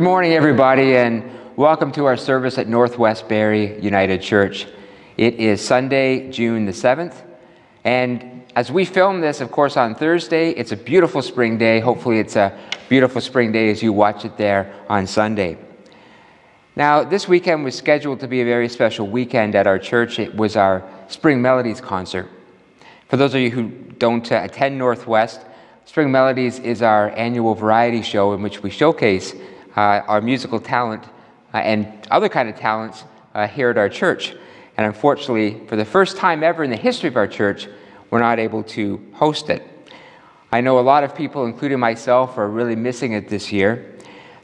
Good morning, everybody, and welcome to our service at Northwest Barrie United Church. It is Sunday, June the 7th, and as we film this, of course, on Thursday, it's a beautiful spring day. Hopefully, it's a beautiful spring day as you watch it there on Sunday. Now, this weekend was scheduled to be a very special weekend at our church. It was our Spring Melodies concert. For those of you who don't attend Northwest, Spring Melodies is our annual variety show in which we showcase our musical talent uh, and other kind of talents uh, here at our church. And unfortunately, for the first time ever in the history of our church, we're not able to host it. I know a lot of people, including myself, are really missing it this year.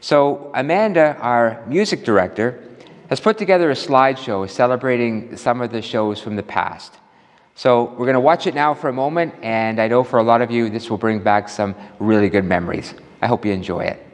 So, Amanda, our music director, has put together a slideshow celebrating some of the shows from the past. So, we're going to watch it now for a moment, and I know for a lot of you, this will bring back some really good memories. I hope you enjoy it.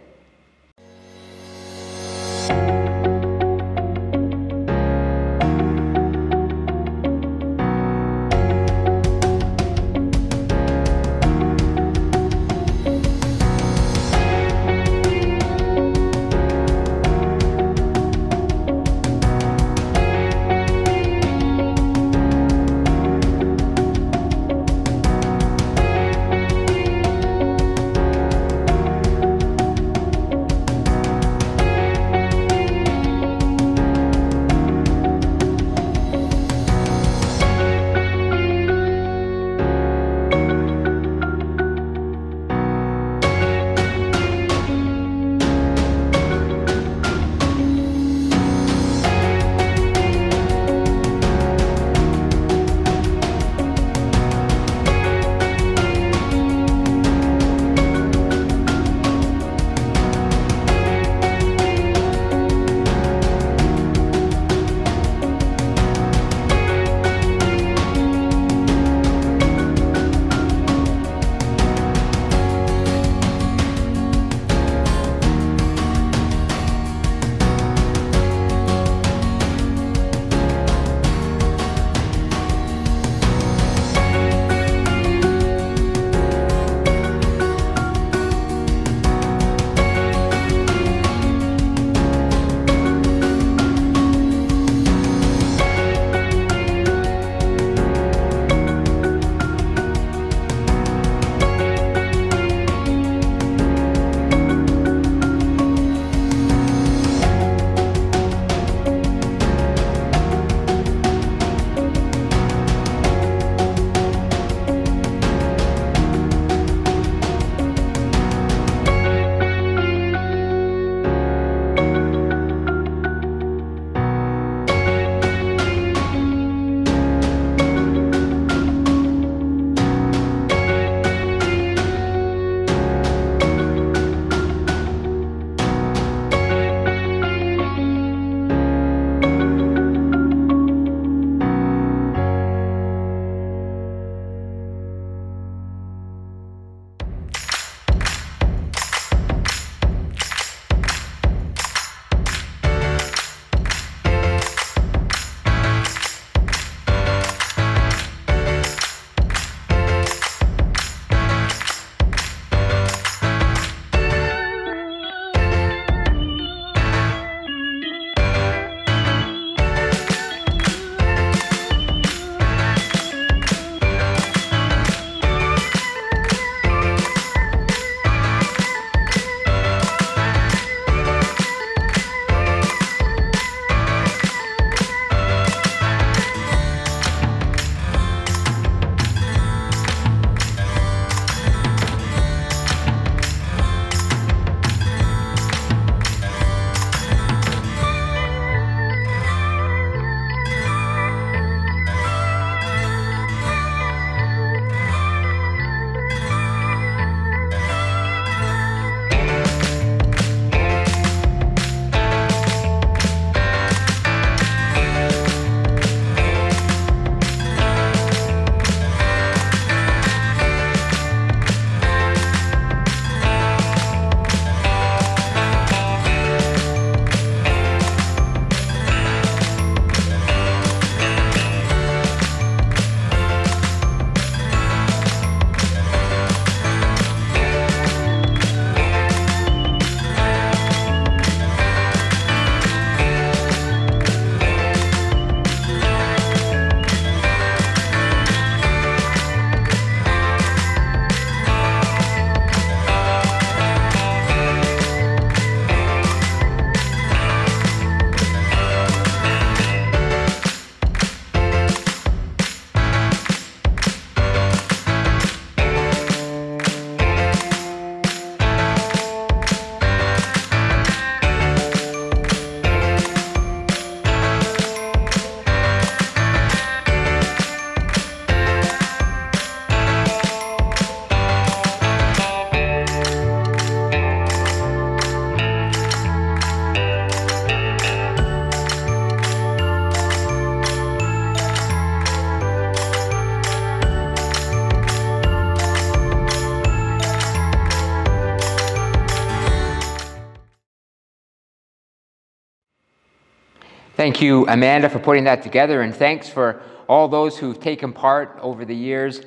Thank you, Amanda, for putting that together, and thanks for all those who've taken part over the years.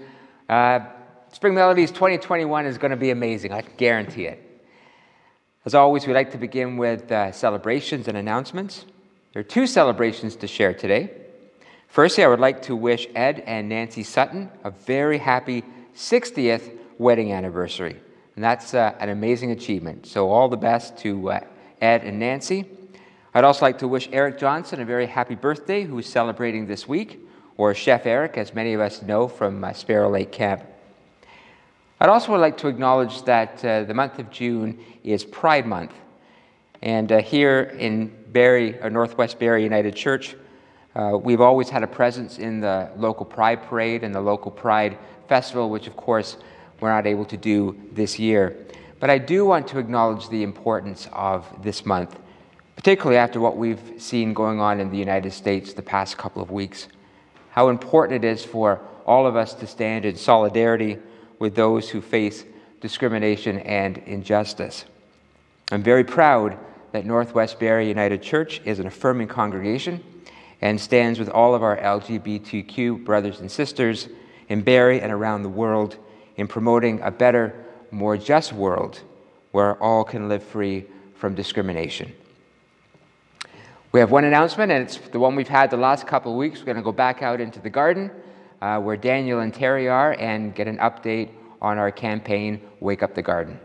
Uh, Spring Melodies 2021 is going to be amazing, I guarantee it. As always, we'd like to begin with uh, celebrations and announcements. There are two celebrations to share today. Firstly, I would like to wish Ed and Nancy Sutton a very happy 60th wedding anniversary. And that's uh, an amazing achievement. So, all the best to uh, Ed and Nancy. I'd also like to wish Eric Johnson a very happy birthday, who is celebrating this week, or Chef Eric, as many of us know from uh, Sparrow Lake Camp. I'd also like to acknowledge that uh, the month of June is Pride Month. And uh, here in Barrie, or Northwest Barrie United Church, uh, we've always had a presence in the local Pride Parade and the local Pride Festival, which of course we're not able to do this year. But I do want to acknowledge the importance of this month, particularly after what we've seen going on in the United States the past couple of weeks. How important it is for all of us to stand in solidarity with those who face discrimination and injustice. I'm very proud that Northwest Barrie United Church is an affirming congregation and stands with all of our LGBTQ brothers and sisters in Barrie and around the world in promoting a better, more just world where all can live free from discrimination. We have one announcement, and it's the one we've had the last couple of weeks. We're going to go back out into the garden uh, where Daniel and Terry are and get an update on our campaign, Wake Up the Garden.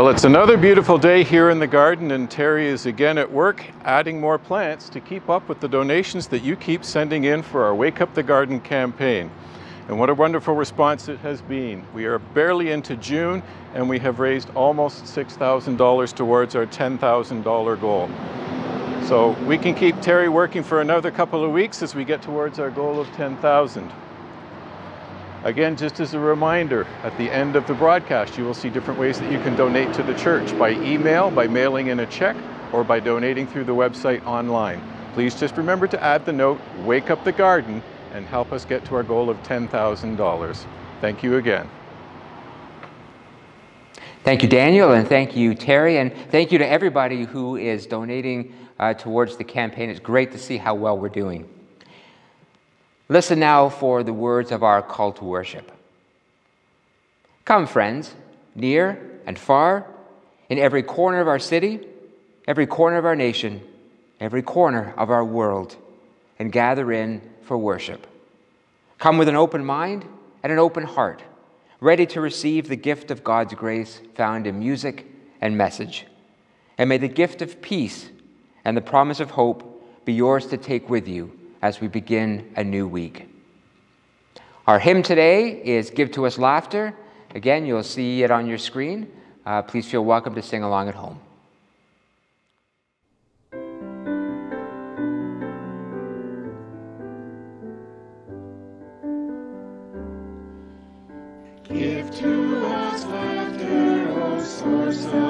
Well, it's another beautiful day here in the garden, and Terry is again at work adding more plants to keep up with the donations that you keep sending in for our Wake Up the Garden campaign. And what a wonderful response it has been. We are barely into June, and we have raised almost $6,000 towards our $10,000 goal. So we can keep Terry working for another couple of weeks as we get towards our goal of 10,000. Again, just as a reminder, at the end of the broadcast, you will see different ways that you can donate to the church by email, by mailing in a check, or by donating through the website online. Please just remember to add the note, Wake Up the Garden, and help us get to our goal of $10,000. Thank you again. Thank you, Daniel, and thank you, Terry, and thank you to everybody who is donating uh, towards the campaign. It's great to see how well we're doing. Listen now for the words of our call to worship. Come, friends, near and far, in every corner of our city, every corner of our nation, every corner of our world, and gather in for worship. Come with an open mind and an open heart, ready to receive the gift of God's grace found in music and message. And may the gift of peace and the promise of hope be yours to take with you as we begin a new week. Our hymn today is Give to Us Laughter. Again, you'll see it on your screen. Uh, please feel welcome to sing along at home. Give to us laughter, O source of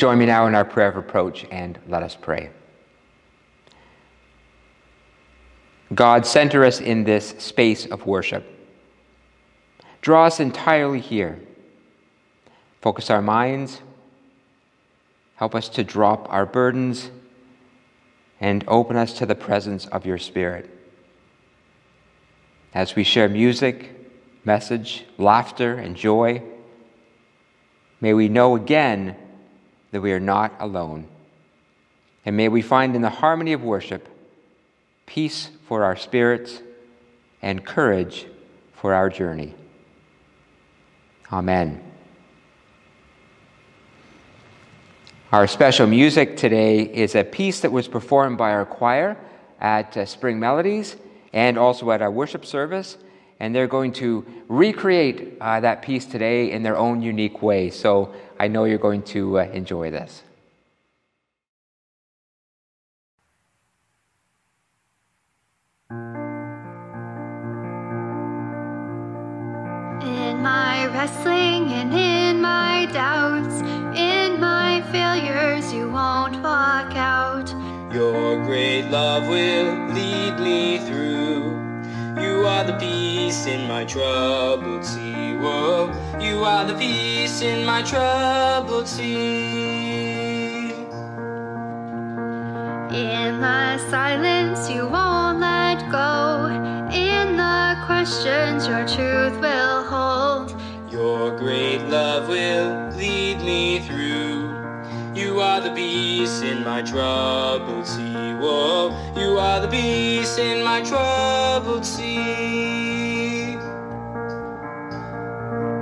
join me now in our prayer of approach and let us pray. God, center us in this space of worship. Draw us entirely here. Focus our minds. Help us to drop our burdens and open us to the presence of your Spirit. As we share music, message, laughter, and joy, may we know again that we are not alone. And may we find in the harmony of worship peace for our spirits and courage for our journey. Amen. Our special music today is a piece that was performed by our choir at uh, Spring Melodies and also at our worship service. And they're going to recreate uh, that piece today in their own unique way. So I know you're going to uh, enjoy this. In my wrestling and in my doubts, in my failures, you won't walk out. Your great love will lead me through. You are the peace in my troubled sea. Whoa, you are the peace in my troubled sea. In the silence, you won't let go. In the questions, your truth will hold. Your great love will lead me through. You are the peace in my troubled sea. Whoa, you are the peace in my troubled sea.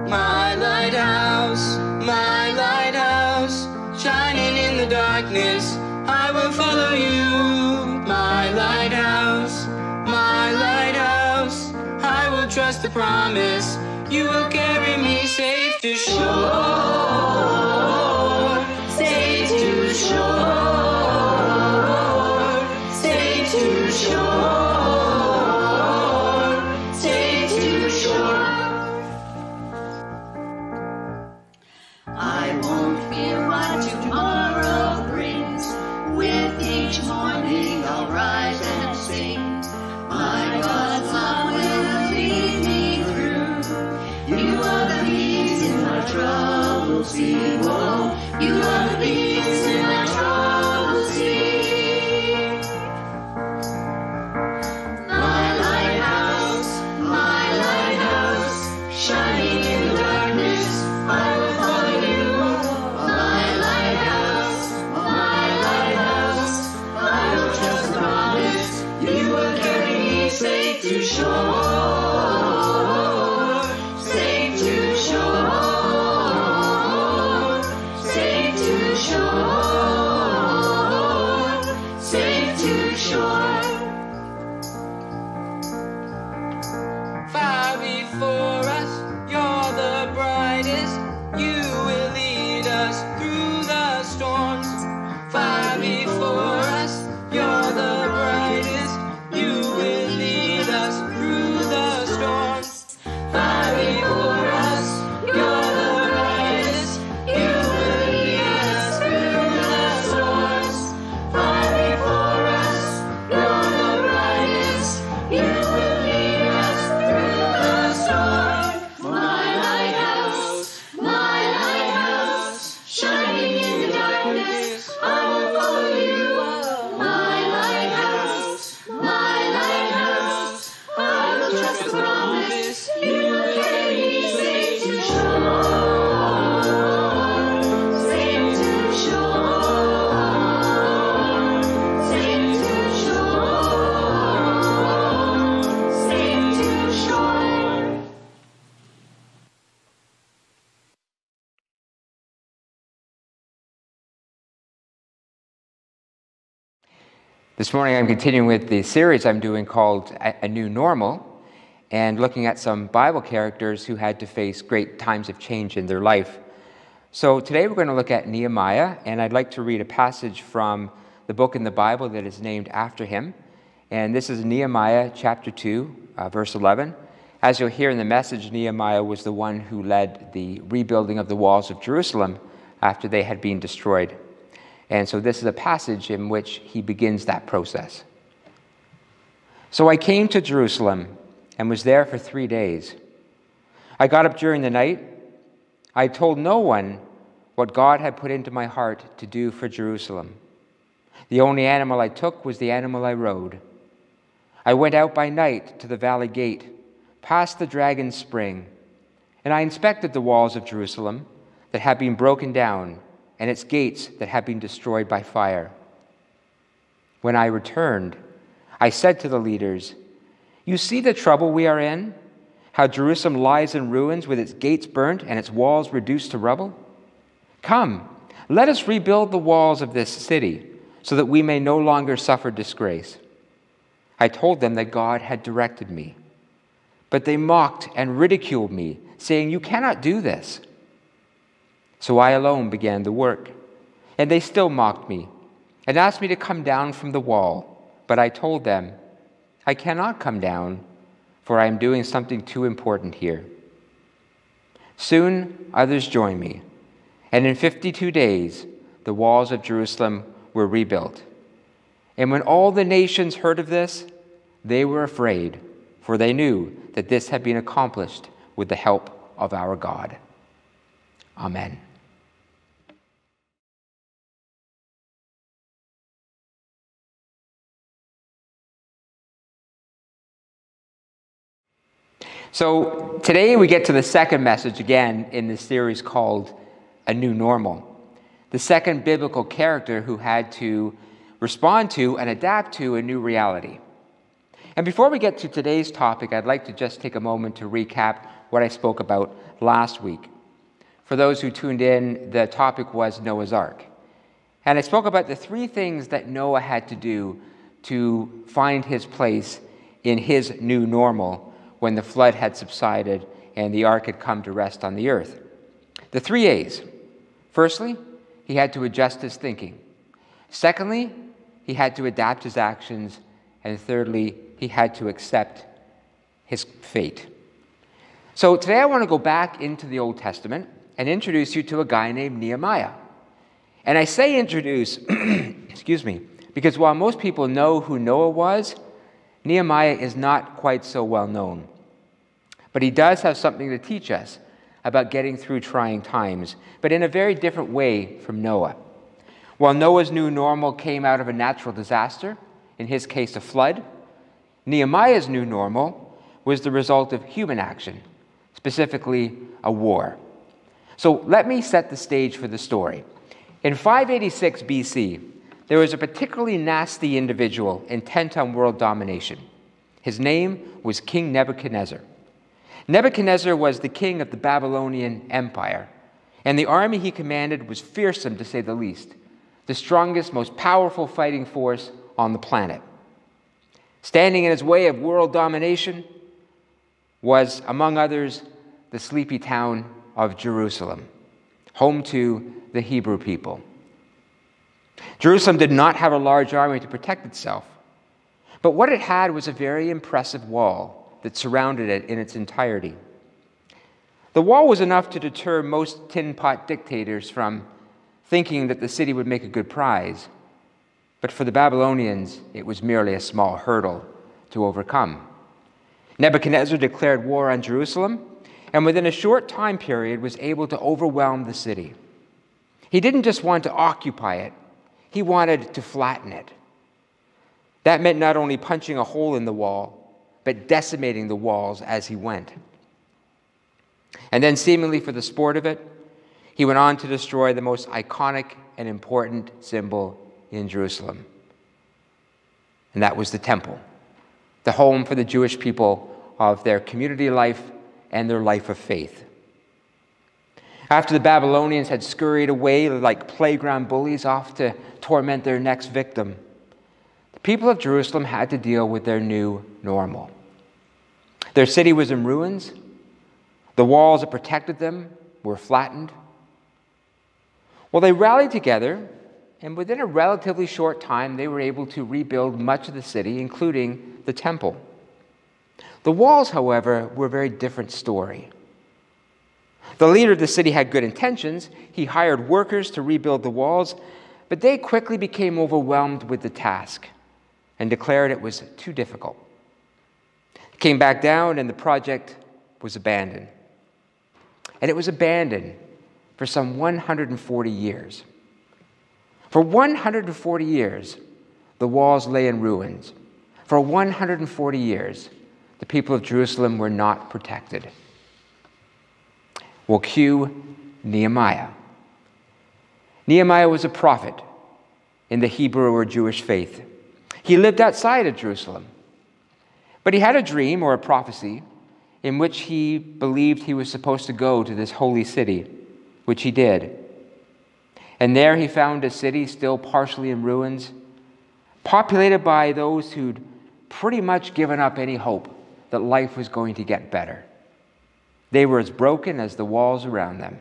My lighthouse, my lighthouse, shining in the darkness, I will follow you. My lighthouse, my lighthouse, I will trust the promise. You will carry This morning I'm continuing with the series I'm doing called A New Normal and looking at some Bible characters who had to face great times of change in their life. So today we're going to look at Nehemiah, and I'd like to read a passage from the book in the Bible that is named after him. And this is Nehemiah chapter 2, uh, verse 11. As you'll hear in the message, Nehemiah was the one who led the rebuilding of the walls of Jerusalem after they had been destroyed. And so this is a passage in which he begins that process. So I came to Jerusalem and was there for three days. I got up during the night. I told no one what God had put into my heart to do for Jerusalem. The only animal I took was the animal I rode. I went out by night to the valley gate, past the dragon's spring, and I inspected the walls of Jerusalem that had been broken down and its gates that had been destroyed by fire. When I returned, I said to the leaders, You see the trouble we are in? How Jerusalem lies in ruins with its gates burnt and its walls reduced to rubble? Come, let us rebuild the walls of this city so that we may no longer suffer disgrace. I told them that God had directed me. But they mocked and ridiculed me, saying, You cannot do this. So I alone began the work. And they still mocked me and asked me to come down from the wall. But I told them, I cannot come down, for I am doing something too important here. Soon others joined me, and in 52 days the walls of Jerusalem were rebuilt. And when all the nations heard of this, they were afraid, for they knew that this had been accomplished with the help of our God. Amen. So today we get to the second message again in this series called A New Normal. The second biblical character who had to respond to and adapt to a new reality. And before we get to today's topic, I'd like to just take a moment to recap what I spoke about last week. For those who tuned in, the topic was Noah's Ark. And I spoke about the three things that Noah had to do to find his place in his new normal when the flood had subsided and the ark had come to rest on the earth. The three A's. Firstly, he had to adjust his thinking. Secondly, he had to adapt his actions. And thirdly, he had to accept his fate. So today I want to go back into the Old Testament and introduce you to a guy named Nehemiah. And I say introduce, excuse me, because while most people know who Noah was, Nehemiah is not quite so well known. But he does have something to teach us about getting through trying times, but in a very different way from Noah. While Noah's new normal came out of a natural disaster, in his case a flood, Nehemiah's new normal was the result of human action, specifically a war. So let me set the stage for the story. In 586 BC, there was a particularly nasty individual intent on world domination. His name was King Nebuchadnezzar. Nebuchadnezzar was the king of the Babylonian Empire, and the army he commanded was fearsome to say the least, the strongest, most powerful fighting force on the planet. Standing in his way of world domination was, among others, the sleepy town of Jerusalem, home to the Hebrew people. Jerusalem did not have a large army to protect itself, but what it had was a very impressive wall that surrounded it in its entirety. The wall was enough to deter most tin pot dictators from thinking that the city would make a good prize, but for the Babylonians, it was merely a small hurdle to overcome. Nebuchadnezzar declared war on Jerusalem, and within a short time period was able to overwhelm the city. He didn't just want to occupy it, he wanted to flatten it. That meant not only punching a hole in the wall, but decimating the walls as he went. And then, seemingly for the sport of it, he went on to destroy the most iconic and important symbol in Jerusalem. And that was the temple, the home for the Jewish people of their community life and their life of faith. After the Babylonians had scurried away like playground bullies off to torment their next victim, the people of Jerusalem had to deal with their new normal. Their city was in ruins, the walls that protected them were flattened. Well, they rallied together, and within a relatively short time, they were able to rebuild much of the city, including the temple. The walls, however, were a very different story. The leader of the city had good intentions. He hired workers to rebuild the walls, but they quickly became overwhelmed with the task and declared it was too difficult. Came back down, and the project was abandoned. And it was abandoned for some 140 years. For 140 years, the walls lay in ruins. For 140 years, the people of Jerusalem were not protected. Well, cue Nehemiah. Nehemiah was a prophet in the Hebrew or Jewish faith. He lived outside of Jerusalem. But he had a dream or a prophecy in which he believed he was supposed to go to this holy city, which he did. And there he found a city still partially in ruins, populated by those who'd pretty much given up any hope that life was going to get better. They were as broken as the walls around them.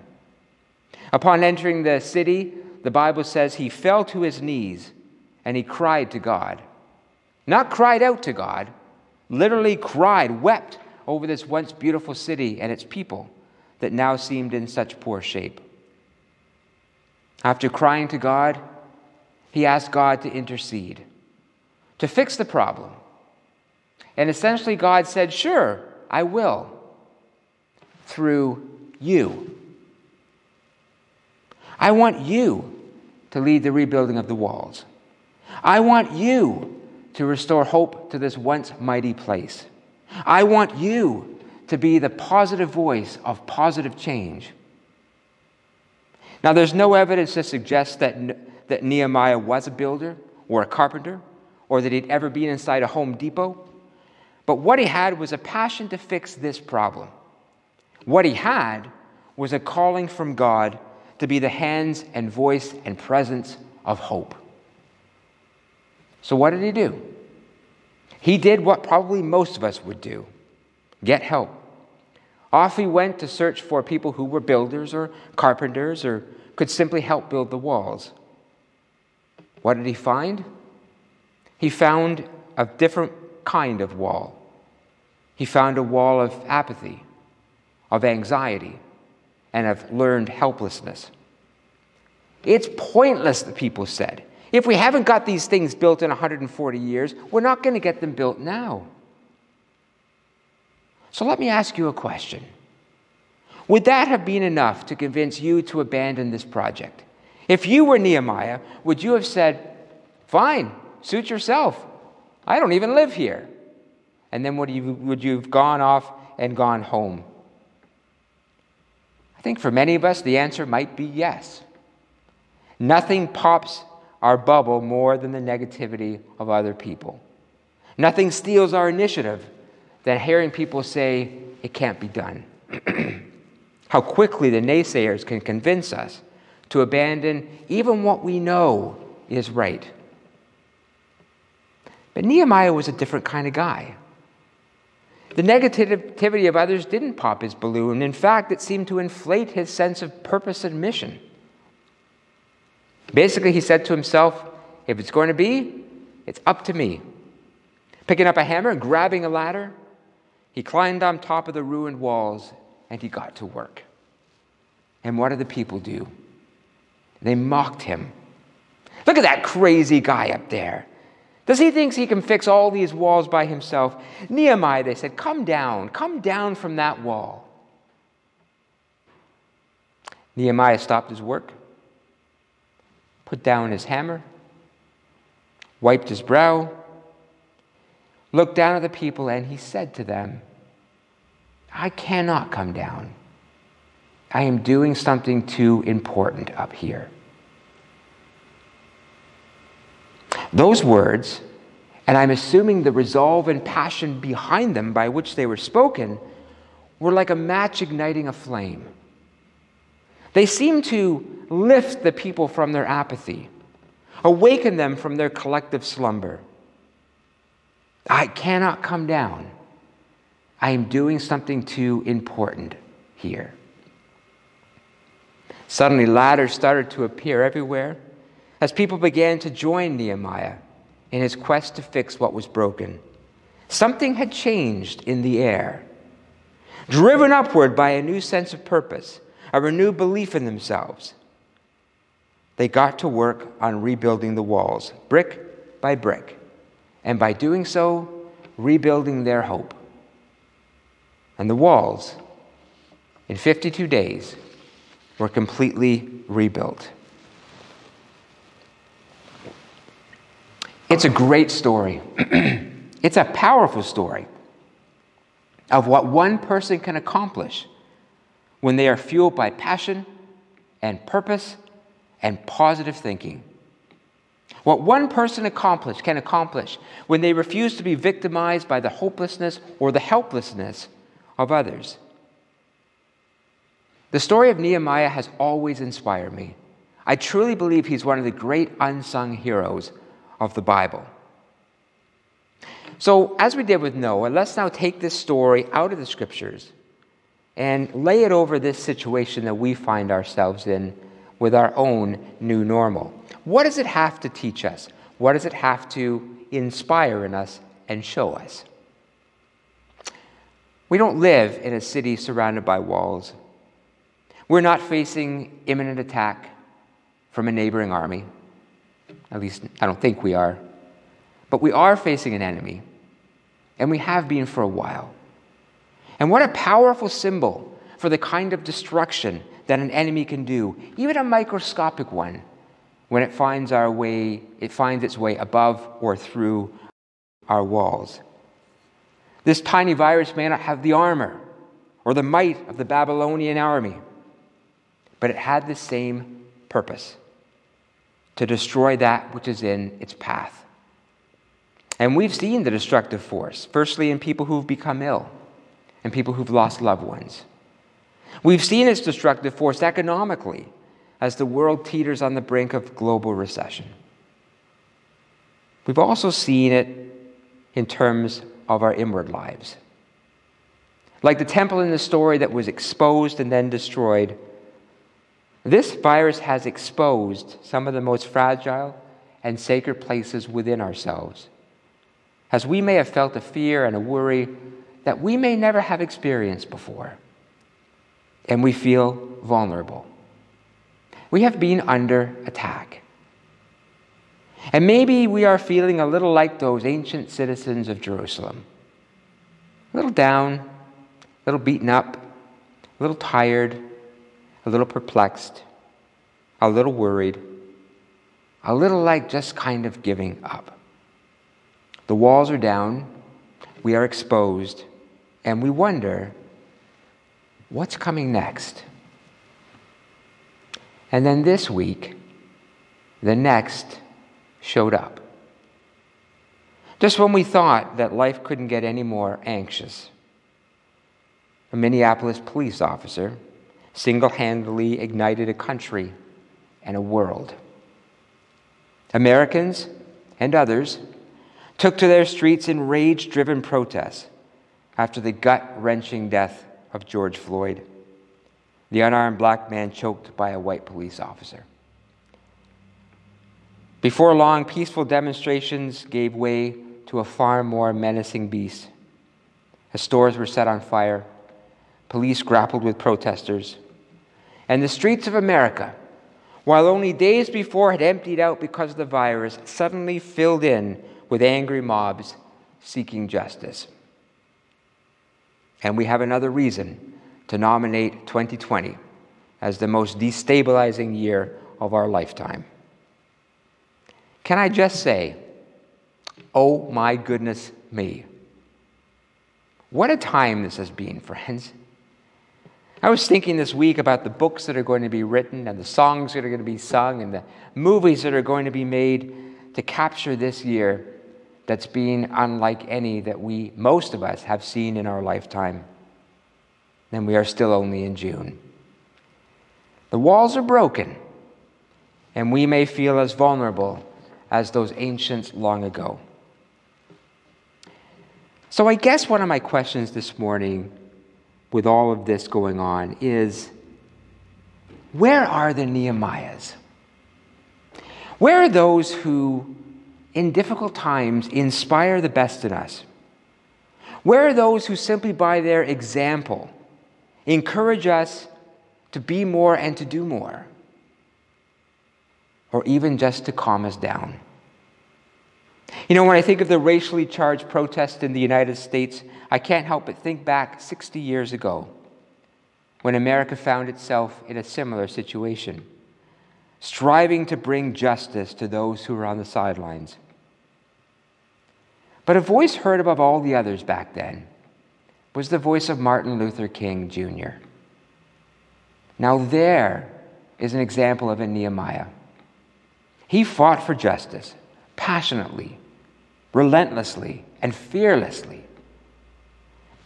Upon entering the city, the Bible says he fell to his knees and he cried to God. Not cried out to God, literally cried, wept over this once beautiful city and its people that now seemed in such poor shape. After crying to God, he asked God to intercede, to fix the problem. And essentially, God said, Sure, I will, through you. I want you to lead the rebuilding of the walls. I want you to restore hope to this once mighty place. I want you to be the positive voice of positive change. Now, there's no evidence to suggest that, that Nehemiah was a builder or a carpenter or that he'd ever been inside a Home Depot. But what he had was a passion to fix this problem. What he had was a calling from God to be the hands and voice and presence of hope. So, what did he do? He did what probably most of us would do get help. Off he went to search for people who were builders or carpenters or could simply help build the walls. What did he find? He found a different kind of wall. He found a wall of apathy, of anxiety, and of learned helplessness. It's pointless, the people said. If we haven't got these things built in 140 years, we're not going to get them built now. So let me ask you a question. Would that have been enough to convince you to abandon this project? If you were Nehemiah, would you have said, Fine, suit yourself. I don't even live here. And then would you, would you have gone off and gone home? I think for many of us, the answer might be yes. Nothing pops our bubble more than the negativity of other people. Nothing steals our initiative than hearing people say it can't be done. How quickly the naysayers can convince us to abandon even what we know is right. But Nehemiah was a different kind of guy. The negativity of others didn't pop his balloon. In fact, it seemed to inflate his sense of purpose and mission. Basically, he said to himself, if it's going to be, it's up to me. Picking up a hammer and grabbing a ladder, he climbed on top of the ruined walls and he got to work. And what did the people do? They mocked him. Look at that crazy guy up there. Does he think he can fix all these walls by himself? Nehemiah, they said, come down, come down from that wall. Nehemiah stopped his work put down his hammer, wiped his brow, looked down at the people, and he said to them, I cannot come down. I am doing something too important up here. Those words, and I'm assuming the resolve and passion behind them by which they were spoken, were like a match igniting a flame. They seemed to lift the people from their apathy, awaken them from their collective slumber. I cannot come down. I am doing something too important here. Suddenly, ladders started to appear everywhere as people began to join Nehemiah in his quest to fix what was broken. Something had changed in the air. Driven upward by a new sense of purpose, a renewed belief in themselves. They got to work on rebuilding the walls, brick by brick, and by doing so, rebuilding their hope. And the walls, in 52 days, were completely rebuilt. It's a great story. it's a powerful story of what one person can accomplish when they are fueled by passion and purpose and positive thinking. What one person accomplish, can accomplish when they refuse to be victimized by the hopelessness or the helplessness of others. The story of Nehemiah has always inspired me. I truly believe he's one of the great unsung heroes of the Bible. So, as we did with Noah, let's now take this story out of the scriptures and lay it over this situation that we find ourselves in with our own new normal. What does it have to teach us? What does it have to inspire in us and show us? We don't live in a city surrounded by walls. We're not facing imminent attack from a neighboring army. At least, I don't think we are. But we are facing an enemy, and we have been for a while. And what a powerful symbol for the kind of destruction that an enemy can do, even a microscopic one, when it finds our way, it finds its way above or through our walls. This tiny virus may not have the armor or the might of the Babylonian army, but it had the same purpose to destroy that which is in its path. And we've seen the destructive force, firstly, in people who've become ill and people who've lost loved ones. We've seen its destructive force economically as the world teeters on the brink of global recession. We've also seen it in terms of our inward lives. Like the temple in the story that was exposed and then destroyed, this virus has exposed some of the most fragile and sacred places within ourselves, as we may have felt a fear and a worry that we may never have experienced before, and we feel vulnerable. We have been under attack. And maybe we are feeling a little like those ancient citizens of Jerusalem a little down, a little beaten up, a little tired, a little perplexed, a little worried, a little like just kind of giving up. The walls are down, we are exposed, and we wonder what's coming next? And then this week, the next showed up. Just when we thought that life couldn't get any more anxious, a Minneapolis police officer single handedly ignited a country and a world. Americans and others took to their streets in rage driven protests after the gut wrenching death of George Floyd, the unarmed black man choked by a white police officer. Before long, peaceful demonstrations gave way to a far more menacing beast. As stores were set on fire, police grappled with protesters, and the streets of America, while only days before had emptied out because of the virus, suddenly filled in with angry mobs seeking justice. And we have another reason to nominate 2020 as the most destabilizing year of our lifetime. Can I just say, oh my goodness me. What a time this has been, friends. I was thinking this week about the books that are going to be written and the songs that are going to be sung and the movies that are going to be made to capture this year that's been unlike any that we, most of us, have seen in our lifetime. And we are still only in June. The walls are broken, and we may feel as vulnerable as those ancients long ago. So, I guess one of my questions this morning with all of this going on is where are the Nehemiahs? Where are those who, in difficult times, inspire the best in us? Where are those who simply by their example encourage us to be more and to do more, or even just to calm us down. You know, when I think of the racially charged protests in the United States, I can't help but think back 60 years ago when America found itself in a similar situation, striving to bring justice to those who were on the sidelines. But a voice heard above all the others back then was the voice of Martin Luther King Jr. Now, there is an example of a Nehemiah. He fought for justice passionately, relentlessly, and fearlessly.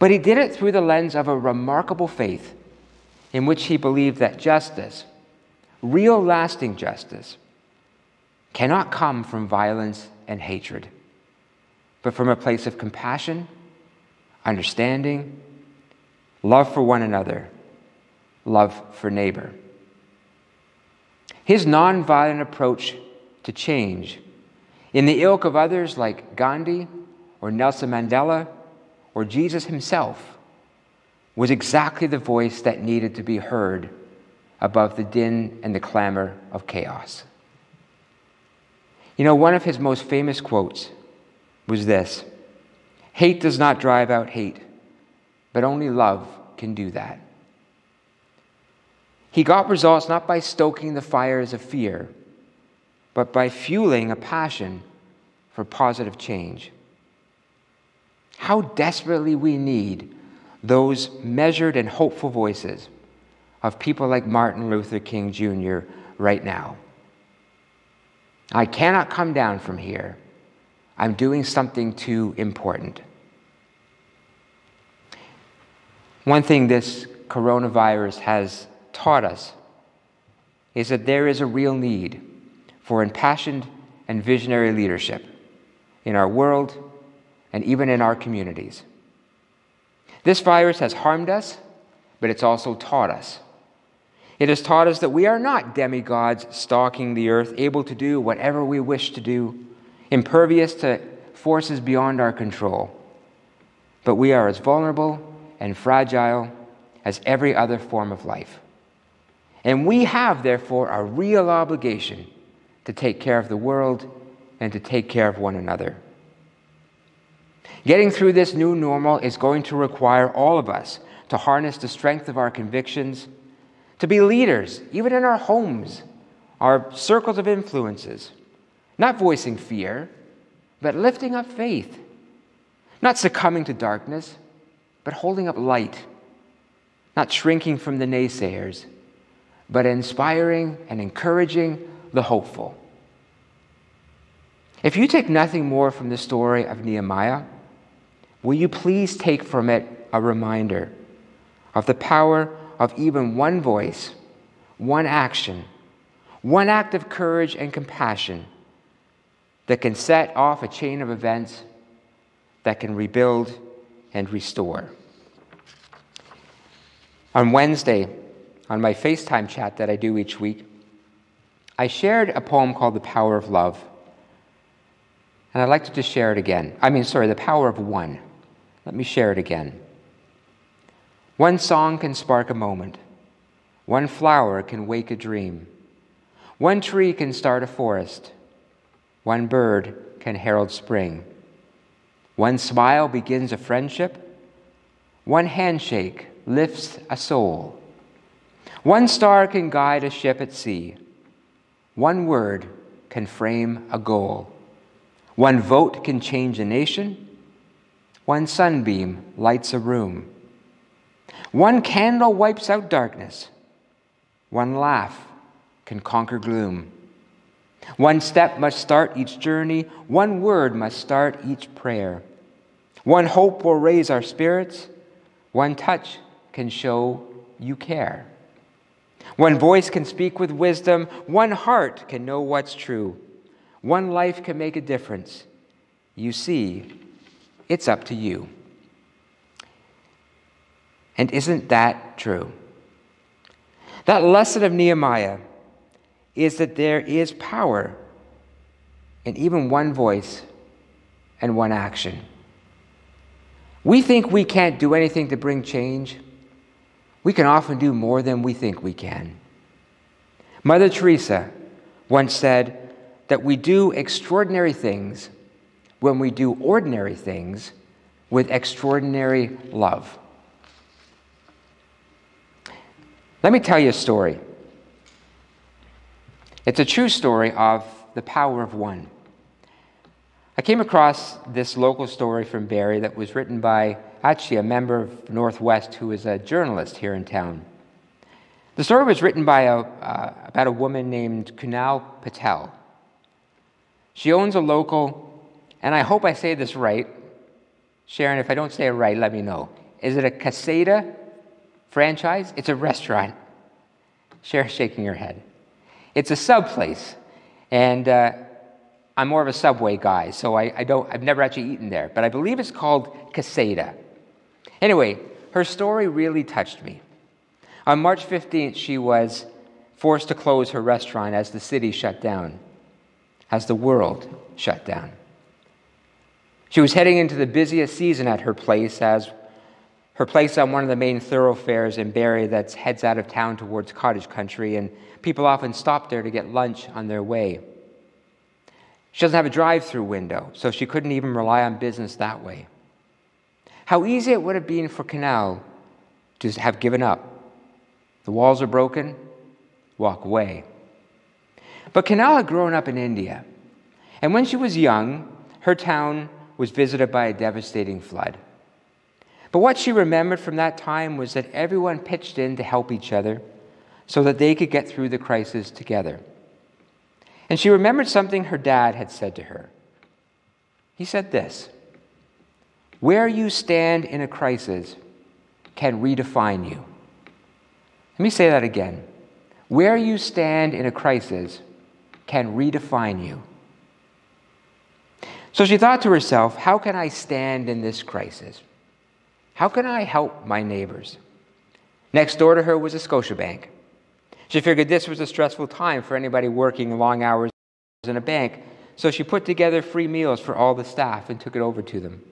But he did it through the lens of a remarkable faith in which he believed that justice, real lasting justice, cannot come from violence and hatred, but from a place of compassion, understanding, love for one another, love for neighbor. His nonviolent approach to change in the ilk of others like Gandhi or Nelson Mandela or Jesus himself was exactly the voice that needed to be heard above the din and the clamor of chaos. You know, one of his most famous quotes was this Hate does not drive out hate, but only love can do that. He got results not by stoking the fires of fear, but by fueling a passion for positive change. How desperately we need those measured and hopeful voices of people like Martin Luther King Jr. right now. I cannot come down from here. I'm doing something too important. One thing this coronavirus has taught us is that there is a real need for impassioned and visionary leadership in our world and even in our communities. This virus has harmed us, but it's also taught us. It has taught us that we are not demigods stalking the earth, able to do whatever we wish to do, impervious to forces beyond our control. But we are as vulnerable and fragile as every other form of life. And we have, therefore, a real obligation to take care of the world and to take care of one another. Getting through this new normal is going to require all of us to harness the strength of our convictions, to be leaders, even in our homes, our circles of influences, not voicing fear, but lifting up faith, not succumbing to darkness, but holding up light, not shrinking from the naysayers, but inspiring and encouraging the hopeful. If you take nothing more from the story of Nehemiah, will you please take from it a reminder of the power of even one voice, one action, one act of courage and compassion that can set off a chain of events that can rebuild and restore. On Wednesday, on my FaceTime chat that I do each week, I shared a poem called The Power of Love. And I'd like to just share it again. I mean, sorry, The Power of One. Let me share it again. One song can spark a moment. One flower can wake a dream. One tree can start a forest. One bird can herald spring. One smile begins a friendship. One handshake lifts a soul. One star can guide a ship at sea. One word can frame a goal. One vote can change a nation. One sunbeam lights a room. One candle wipes out darkness. One laugh can conquer gloom. One step must start each journey. One word must start each prayer. One hope will raise our spirits. One touch can show you care. One voice can speak with wisdom. One heart can know what's true. One life can make a difference. You see, it's up to you. And isn't that true? That lesson of Nehemiah is that there is power in even one voice and one action. We think we can't do anything to bring change. we can often do more than we think we can. Mother Teresa once said that we do extraordinary things when we do ordinary things with extraordinary love. Let me tell you a story. It's a true story of the power of one. I came across this local story from Barrie that was written by actually a member of Northwest who is a journalist here in town. The story was written by a, uh, about a woman named Kunal Patel. She owns a local, and I hope I say this right. Sharon, if I don't say it right, let me know. Is it a Quesada franchise? It's a restaurant. Sharon's shaking her head. It's a sub place, and uh, I'm more of a Subway guy, so I, I, don't, I've never actually eaten there, but I believe it's called Quesada. Anyway, her story really touched me. On March 15th, she was forced to close her restaurant as the city shut down, as the world shut down. She was heading into the busiest season at her place as her place on one of the main thoroughfares in Barrie that heads out of town towards cottage country, and people often stop there to get lunch on their way. She doesn't have a drive through window, so she couldn't even rely on business that way. How easy it would have been for Kunal to have given up. The walls are broken, walk away. But Kunal had grown up in India, and when she was young, her town was visited by a devastating flood. But what she remembered from that time was that everyone pitched in to help each other so that they could get through the crisis together. And she remembered something her dad had said to her. He said this Where you stand in a crisis can redefine you. Let me say that again. Where you stand in a crisis can redefine you. So she thought to herself, How can I stand in this crisis? How can I help my neighbors? Next door to her was a Scotiabank. She figured this was a stressful time for anybody working long hours in a bank, so she put together free meals for all the staff and took it over to them.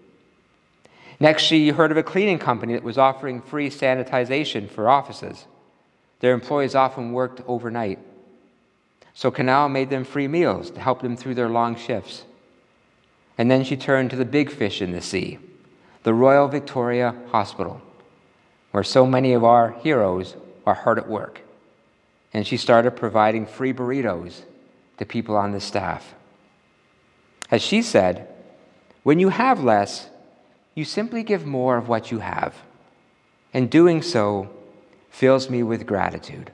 Next, she heard of a cleaning company that was offering free sanitization for offices. Their employees often worked overnight. So Kunal made them free meals to help them through their long shifts. And then she turned to the big fish in the sea, the Royal Victoria Hospital, where so many of our heroes are hard at work. And she started providing free burritos to people on the staff. As she said, when you have less, you simply give more of what you have. And doing so fills me with gratitude.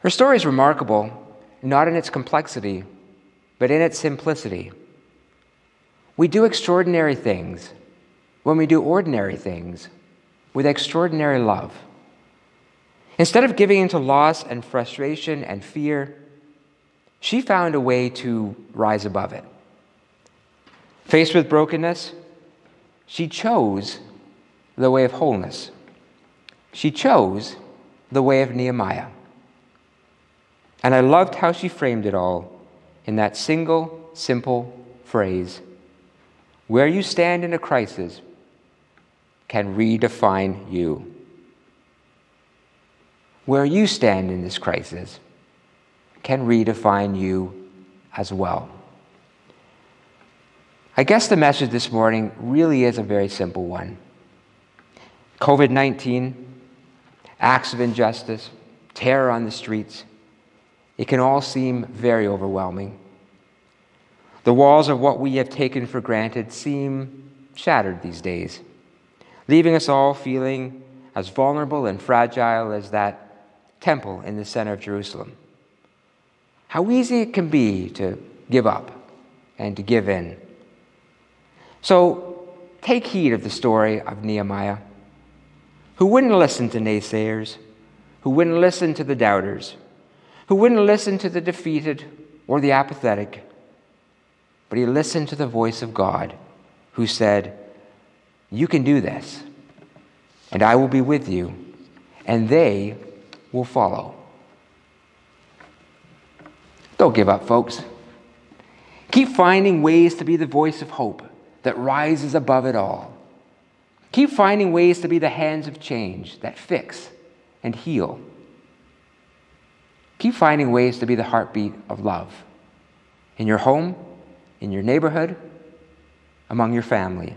Her story is remarkable, not in its complexity, but in its simplicity. We do extraordinary things when we do ordinary things with extraordinary love. Instead of giving into loss and frustration and fear, she found a way to rise above it. Faced with brokenness, she chose the way of wholeness. She chose the way of Nehemiah. And I loved how she framed it all in that single, simple phrase Where you stand in a crisis can redefine you. Where you stand in this crisis can redefine you as well. I guess the message this morning really is a very simple one. COVID 19 acts of injustice, terror on the streets. It can all seem very overwhelming. The walls of what we have taken for granted seem shattered these days, leaving us all feeling as vulnerable and fragile as that temple in the center of Jerusalem. How easy it can be to give up and to give in. So take heed of the story of Nehemiah who wouldn't listen to naysayers, who wouldn't listen to the doubters, who wouldn't listen to the defeated or the apathetic, but he listened to the voice of God who said, You can do this, and I will be with you, and they will follow. Don't give up, folks. Keep finding ways to be the voice of hope that rises above it all. Keep finding ways to be the hands of change that fix and heal. Keep finding ways to be the heartbeat of love in your home, in your neighborhood, among your family.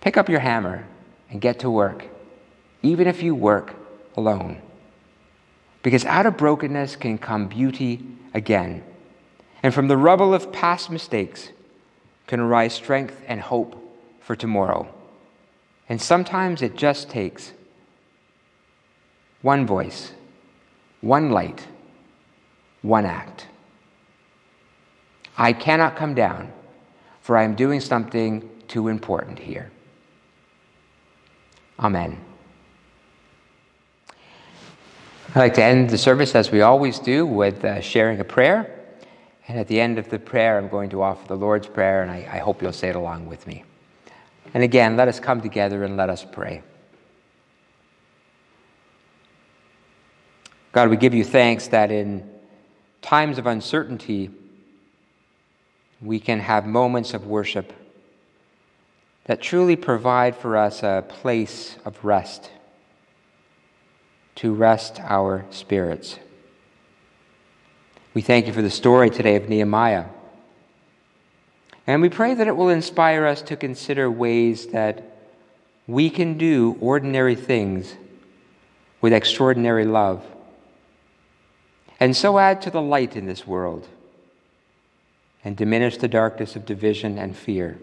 Pick up your hammer and get to work, even if you work alone. Because out of brokenness can come beauty again. And from the rubble of past mistakes can arise strength and hope for tomorrow. And sometimes it just takes one voice, one light, one act. I cannot come down, for I am doing something too important here. Amen. I'd like to end the service as we always do with uh, sharing a prayer. And at the end of the prayer, I'm going to offer the Lord's Prayer, and I, I hope you'll say it along with me. And again, let us come together and let us pray. God, we give you thanks that in times of uncertainty, we can have moments of worship that truly provide for us a place of rest, to rest our spirits. We thank you for the story today of Nehemiah. And we pray that it will inspire us to consider ways that we can do ordinary things with extraordinary love, and so add to the light in this world and diminish the darkness of division and fear.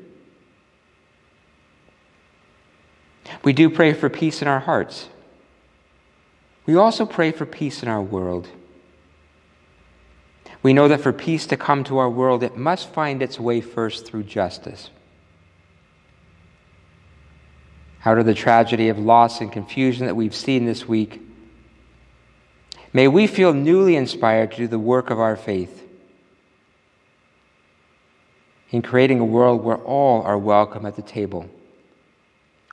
We do pray for peace in our hearts. We also pray for peace in our world. We know that for peace to come to our world, it must find its way first through justice. Out of the tragedy of loss and confusion that we've seen this week, may we feel newly inspired to do the work of our faith in creating a world where all are welcome at the table,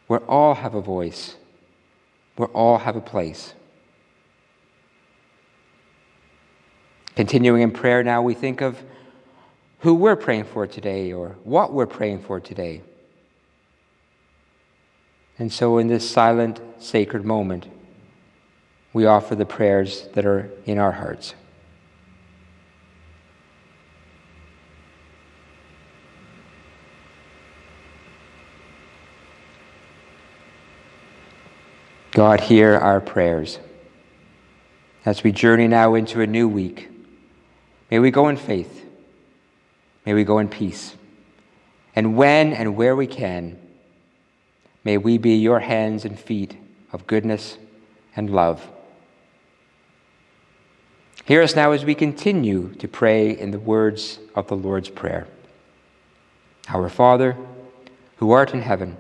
where all have a voice, where all have a place. Continuing in prayer now, we think of who we're praying for today or what we're praying for today. And so, in this silent, sacred moment, we offer the prayers that are in our hearts. God, hear our prayers. As we journey now into a new week, may we go in faith. May we go in peace. And when and where we can, may we be your hands and feet of goodness and love. Hear us now as we continue to pray in the words of the Lord's Prayer. Our Father, who art in heaven,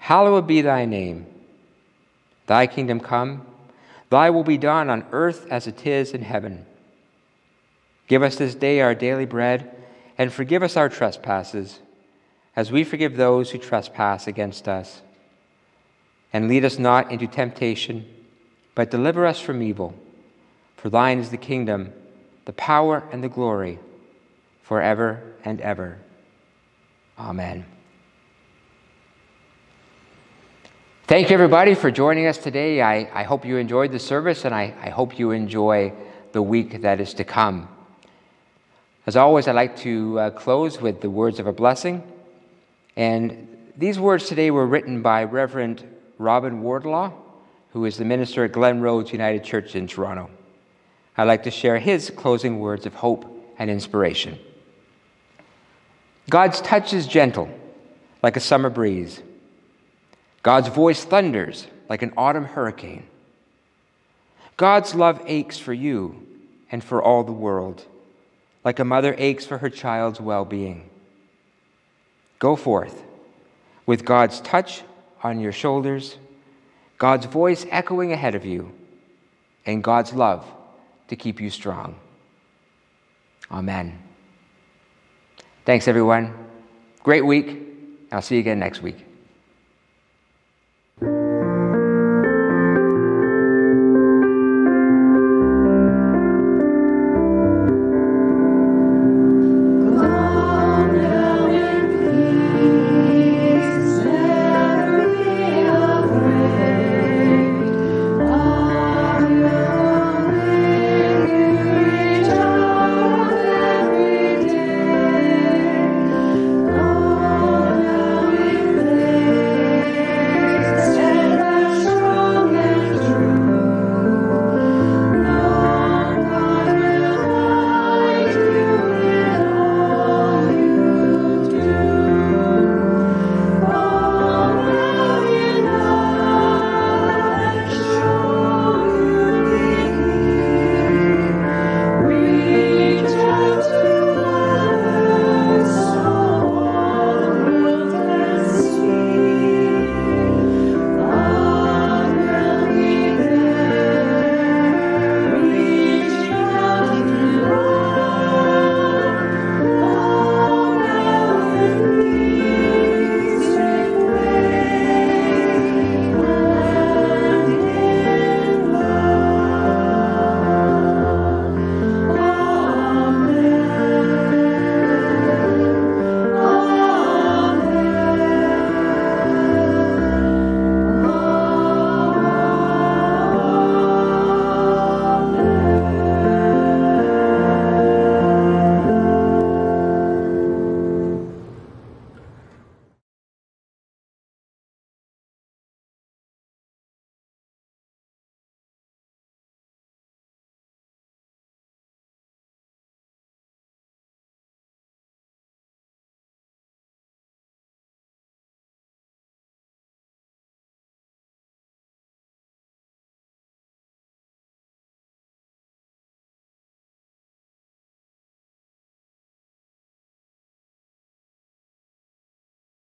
hallowed be thy name. Thy kingdom come, thy will be done on earth as it is in heaven. Give us this day our daily bread, and forgive us our trespasses, as we forgive those who trespass against us. And lead us not into temptation, but deliver us from evil. For thine is the kingdom, the power, and the glory, forever and ever. Amen. Thank you, everybody, for joining us today. I, I hope you enjoyed the service, and I, I hope you enjoy the week that is to come. As always, I'd like to uh, close with the words of a blessing. And these words today were written by Reverend Robin Wardlaw, who is the minister at Glen Rhodes United Church in Toronto. I'd like to share his closing words of hope and inspiration. God's touch is gentle, like a summer breeze. God's voice thunders like an autumn hurricane. God's love aches for you and for all the world, like a mother aches for her child's well being. Go forth with God's touch on your shoulders, God's voice echoing ahead of you, and God's love to keep you strong. Amen. Thanks, everyone. Great week. I'll see you again next week.